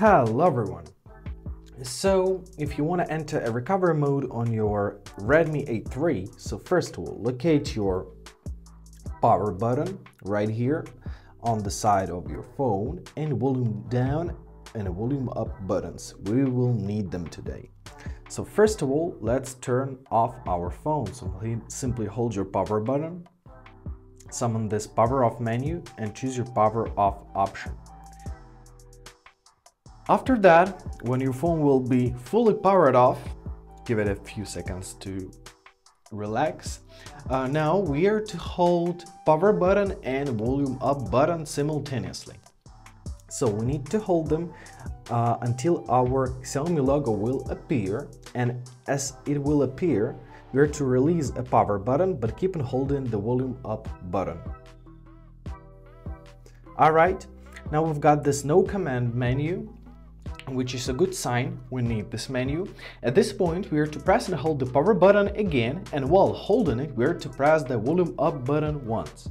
Hello everyone. So if you want to enter a recovery mode on your Redmi A3, so first of all, locate your power button right here on the side of your phone and volume down and volume up buttons. We will need them today. So first of all, let's turn off our phone. So simply hold your power button, summon this power off menu and choose your power off option. After that, when your phone will be fully powered off, give it a few seconds to relax. Uh, now we are to hold power button and volume up button simultaneously. So we need to hold them uh, until our Xiaomi logo will appear and as it will appear, we are to release a power button but keep on holding the volume up button. Alright, now we've got this no command menu which is a good sign we need this menu. At this point we are to press and hold the power button again and while holding it we are to press the volume up button once.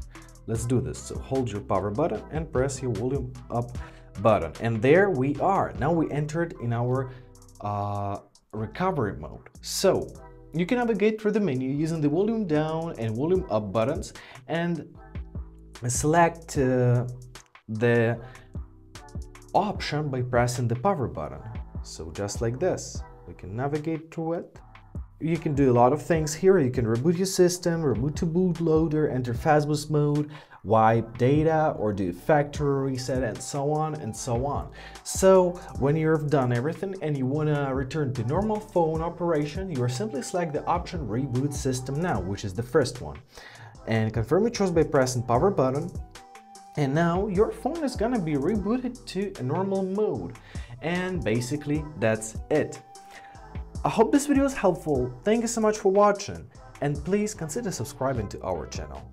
Let's do this. So hold your power button and press your volume up button and there we are. Now we entered in our uh, recovery mode. So you can navigate through the menu using the volume down and volume up buttons and select uh, the option by pressing the power button. So just like this, we can navigate through it. You can do a lot of things here. You can reboot your system, reboot to bootloader, enter fastboot mode, wipe data or do factory reset and so on and so on. So when you've done everything and you want to return to normal phone operation, you are simply select the option reboot system now, which is the first one. And confirm your choice by pressing power button and now your phone is gonna be rebooted to normal mode. And basically that's it. I hope this video is helpful. Thank you so much for watching and please consider subscribing to our channel.